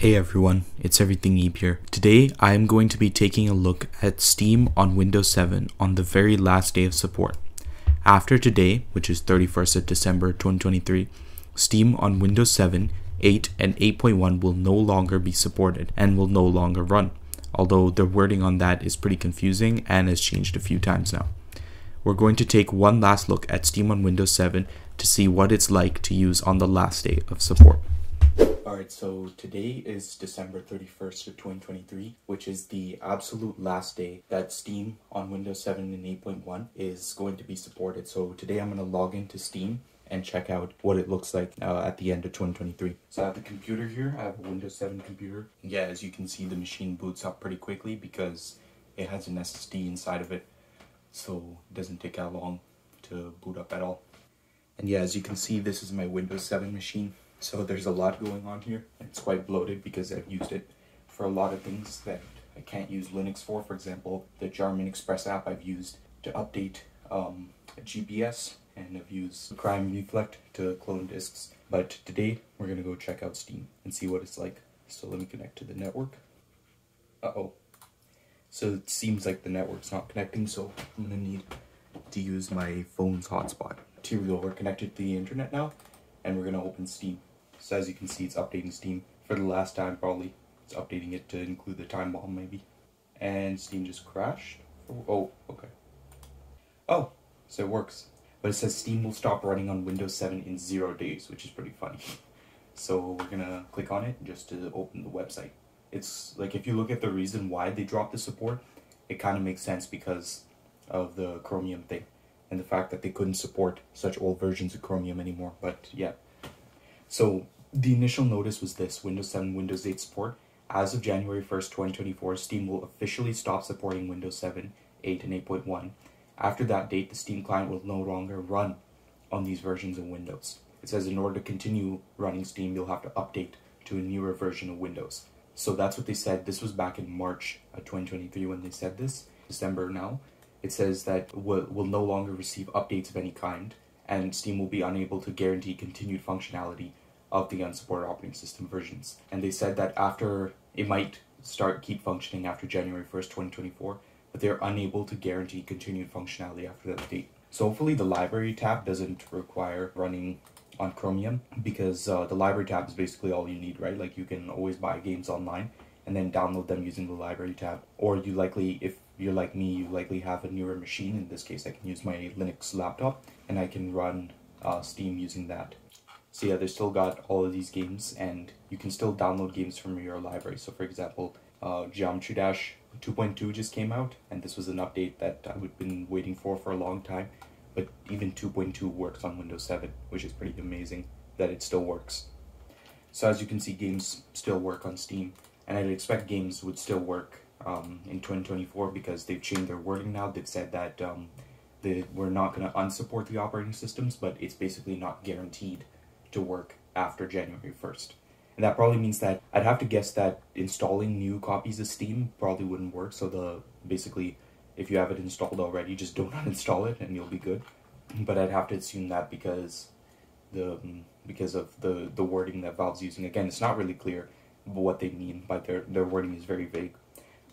Hey everyone, it's EverythingeeB here. Today I am going to be taking a look at Steam on Windows 7 on the very last day of support. After today, which is 31st of December 2023, Steam on Windows 7, 8, and 8.1 will no longer be supported and will no longer run, although the wording on that is pretty confusing and has changed a few times now. We're going to take one last look at Steam on Windows 7 to see what it's like to use on the last day of support. Alright, so today is December 31st of 2023, which is the absolute last day that Steam on Windows 7 and 8.1 is going to be supported. So today I'm going to log into Steam and check out what it looks like uh, at the end of 2023. So I have the computer here, I have a Windows 7 computer. Yeah, as you can see, the machine boots up pretty quickly because it has an SSD inside of it, so it doesn't take that long to boot up at all. And yeah, as you can see, this is my Windows 7 machine. So there's a lot going on here. It's quite bloated because I've used it for a lot of things that I can't use Linux for. For example, the Garmin Express app I've used to update um, GPS and I've used Macrium Reflect to clone disks. But today we're gonna go check out Steam and see what it's like. So let me connect to the network. Uh-oh. So it seems like the network's not connecting, so I'm gonna need to use my phone's hotspot. Here we go, we're connected to the internet now, and we're gonna open Steam. So as you can see, it's updating Steam for the last time, probably. It's updating it to include the time bomb, maybe. And Steam just crashed. Oh, okay. Oh, so it works. But it says Steam will stop running on Windows 7 in zero days, which is pretty funny. So we're gonna click on it just to open the website. It's like if you look at the reason why they dropped the support, it kind of makes sense because of the Chromium thing and the fact that they couldn't support such old versions of Chromium anymore. But yeah, so the initial notice was this, Windows 7, Windows 8 support. As of January 1st, 2024, Steam will officially stop supporting Windows 7, 8, and 8.1. After that date, the Steam client will no longer run on these versions of Windows. It says in order to continue running Steam, you'll have to update to a newer version of Windows. So that's what they said. This was back in March of 2023 when they said this. December now. It says that will will no longer receive updates of any kind, and Steam will be unable to guarantee continued functionality of the unsupported operating system versions. And they said that after it might start keep functioning after January 1st, 2024, but they're unable to guarantee continued functionality after that date. So hopefully the library tab doesn't require running on Chromium because uh, the library tab is basically all you need, right? Like you can always buy games online and then download them using the library tab. Or you likely, if you're like me, you likely have a newer machine. In this case, I can use my Linux laptop and I can run uh, Steam using that. So yeah, they still got all of these games, and you can still download games from your library. So for example, uh, Geometry Dash 2.2 just came out, and this was an update that I've been waiting for for a long time. But even 2.2 works on Windows 7, which is pretty amazing that it still works. So as you can see, games still work on Steam, and I'd expect games would still work um, in 2024 because they've changed their wording now. They've said that um, they, we're not going to unsupport the operating systems, but it's basically not guaranteed to work after January 1st. And that probably means that I'd have to guess that installing new copies of Steam probably wouldn't work. So the basically, if you have it installed already, just don't uninstall it and you'll be good. But I'd have to assume that because the because of the the wording that Valve's using. Again, it's not really clear what they mean but their their wording is very vague.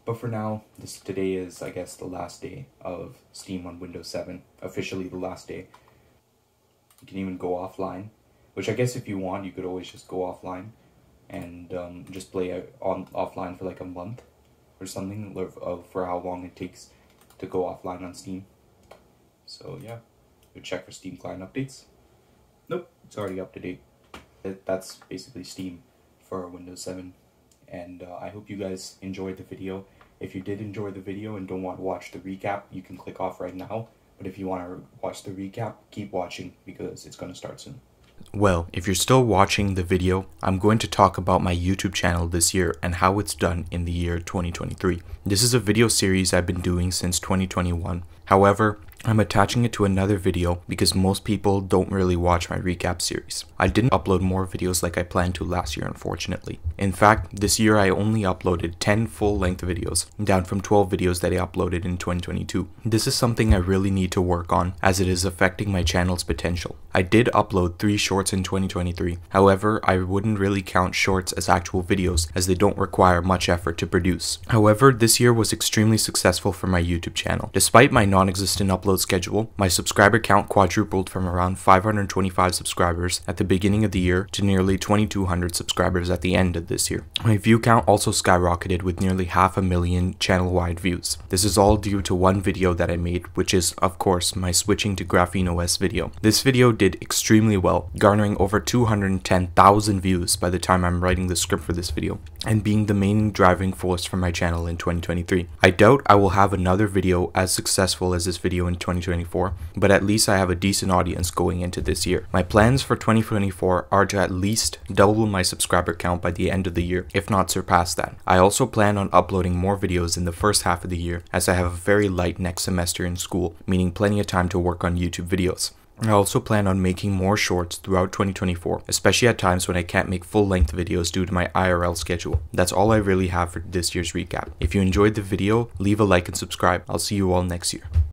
But for now, this today is I guess the last day of Steam on Windows 7, officially the last day. You can even go offline which I guess if you want, you could always just go offline and um, just play on offline for like a month or something of for how long it takes to go offline on Steam. So yeah, you check for Steam client updates. Nope, it's already up to date. That's basically Steam for Windows 7. And uh, I hope you guys enjoyed the video. If you did enjoy the video and don't want to watch the recap, you can click off right now. But if you want to watch the recap, keep watching because it's going to start soon. Well, if you're still watching the video, I'm going to talk about my YouTube channel this year and how it's done in the year 2023. This is a video series I've been doing since 2021. However, I'm attaching it to another video because most people don't really watch my recap series. I didn't upload more videos like I planned to last year unfortunately. In fact, this year I only uploaded 10 full length videos, down from 12 videos that I uploaded in 2022. This is something I really need to work on as it is affecting my channel's potential. I did upload 3 shorts in 2023, however I wouldn't really count shorts as actual videos as they don't require much effort to produce. However, this year was extremely successful for my YouTube channel. Despite my non-existent upload schedule, my subscriber count quadrupled from around 525 subscribers at the beginning of the year to nearly 2200 subscribers at the end of this year. My view count also skyrocketed with nearly half a million channel-wide views. This is all due to one video that I made, which is, of course, my switching to Graphene OS video. This video did extremely well, garnering over 210,000 views by the time I'm writing the script for this video, and being the main driving force for my channel in 2023. I doubt I will have another video as successful as this video in 2024, but at least I have a decent audience going into this year. My plans for 2024 are to at least double my subscriber count by the end of the year, if not surpass that. I also plan on uploading more videos in the first half of the year as I have a very light next semester in school, meaning plenty of time to work on YouTube videos. I also plan on making more shorts throughout 2024, especially at times when I can't make full length videos due to my IRL schedule. That's all I really have for this year's recap. If you enjoyed the video, leave a like and subscribe. I'll see you all next year.